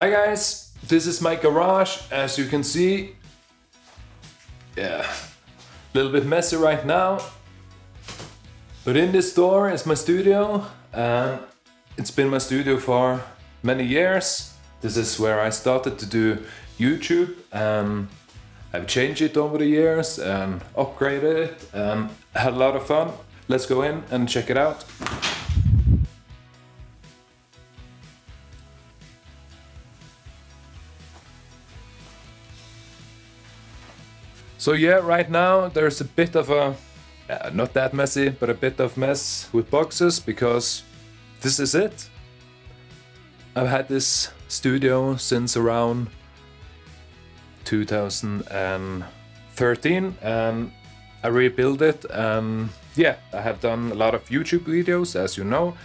Hi guys, this is my garage. As you can see, yeah, a little bit messy right now. But in this door is my studio and it's been my studio for many years. This is where I started to do YouTube and I've changed it over the years and upgraded it and had a lot of fun. Let's go in and check it out. So yeah, right now there's a bit of a, uh, not that messy, but a bit of mess with boxes because this is it. I've had this studio since around 2013 and I rebuilt it and yeah, I have done a lot of YouTube videos as you know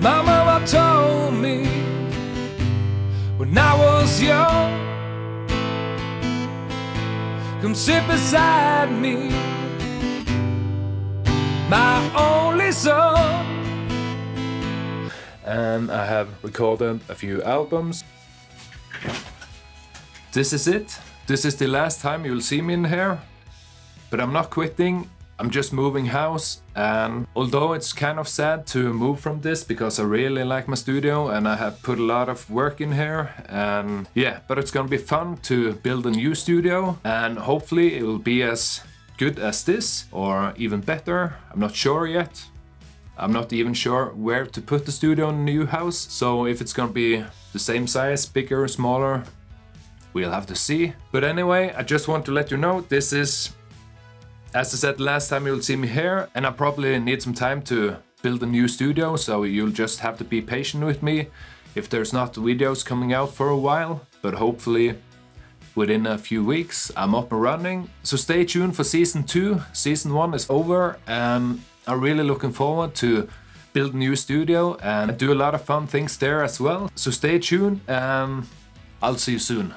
My mama told me when I was young, come sit beside me, my only son. and I have recorded a few albums. This is it. This is the last time you'll see me in here. But I'm not quitting. I'm just moving house and although it's kind of sad to move from this because I really like my studio and I have put a lot of work in here and yeah, but it's gonna be fun to build a new studio and hopefully it will be as good as this or even better. I'm not sure yet. I'm not even sure where to put the studio in the new house, so if it's gonna be the same size, bigger, smaller, we'll have to see. But anyway, I just want to let you know this is, as I said last time, you'll see me here, and I probably need some time to build a new studio, so you'll just have to be patient with me if there's not videos coming out for a while, but hopefully within a few weeks I'm up and running. So stay tuned for season 2. Season 1 is over and I'm really looking forward to build a new studio and do a lot of fun things there as well. So stay tuned and I'll see you soon.